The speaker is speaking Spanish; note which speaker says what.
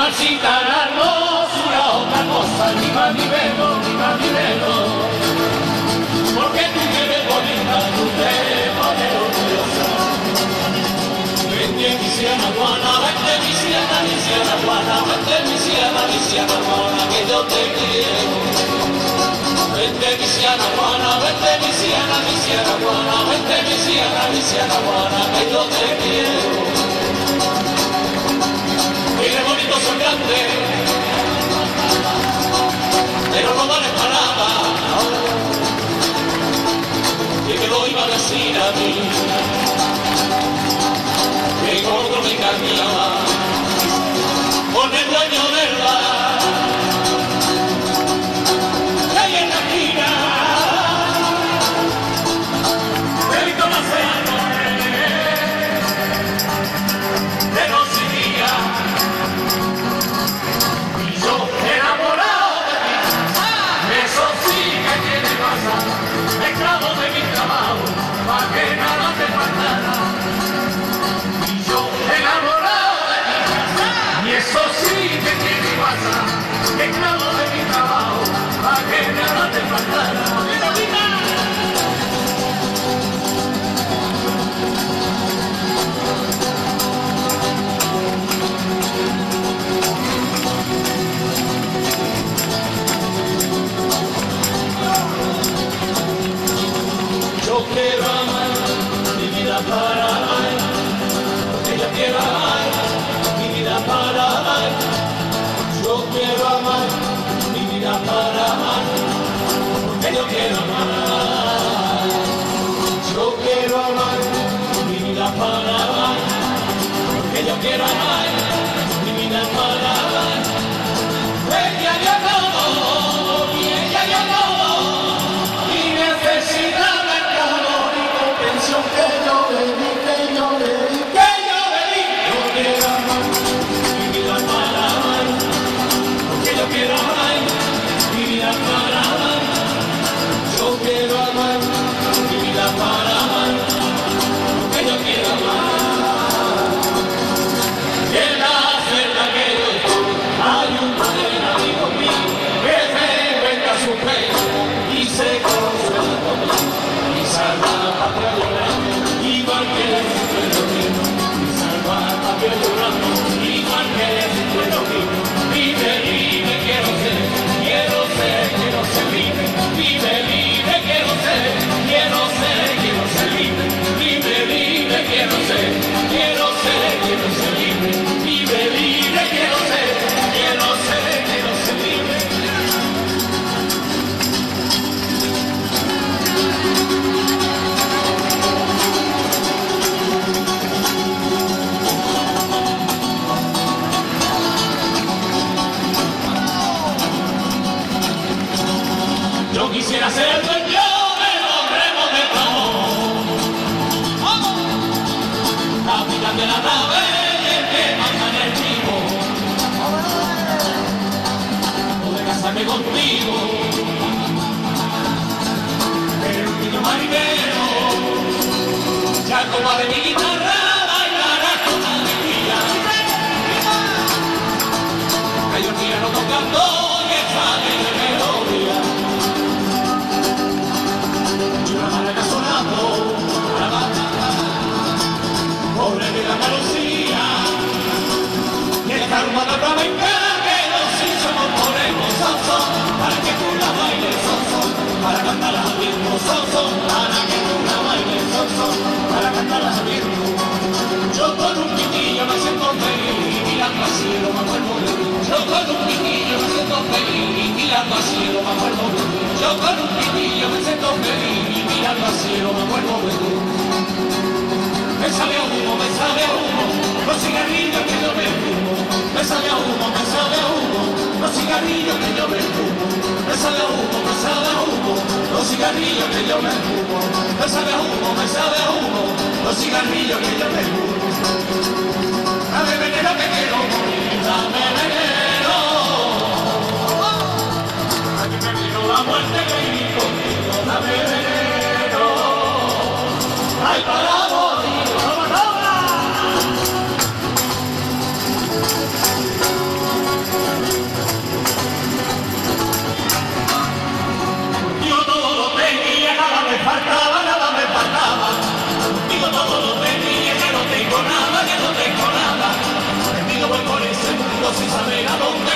Speaker 1: marchita la hermosura, otra cosa, ni más ni menos, ni más ni. Porque tú te ves bonita, tú te ves orgullosa. Vente mi sierra guana, vente mi sierra, mi sierra guana, vente mi sierra, mi sierra guana, que yo te quiero. Vente mi sierra guana, vente mi sierra, mi sierra guana, vente mi sierra, mi sierra guana, camino, encuentro mi camino. technology. quiero amar, amar, yo quiero amar. Yo quiero amar, mi vida para amar, porque yo quiero amar. quisiera ser el dueño de los remos de plomo. ¡Vamos! Capitán de la nave y el que manda en el casarme contigo. Eres un niño marinero, ya como de mi guitarra. para que nunca baile son para cantar a. Yo con un pitillo me siento feliz, y mirando así lo más bueno. Yo con un pitillo me siento feliz, y mirando así lo más bueno. Yo con un pitillo me siento feliz, mirando así lo más bueno. Me sale a humo, me sale a humo, los cigarrillos que yo me fumo. Me sale a humo, me sale a humo, los cigarrillos que yo me fumo. Me sale a humo los cigarrillos que yo me fumo, me sabe a humo, me sabe a humo, los cigarrillos que yo me fumo. Dame veneno que quiero morir, dame veneno. Aquí me vino la muerte que viví contigo, dame veneno. Ay, para si saber a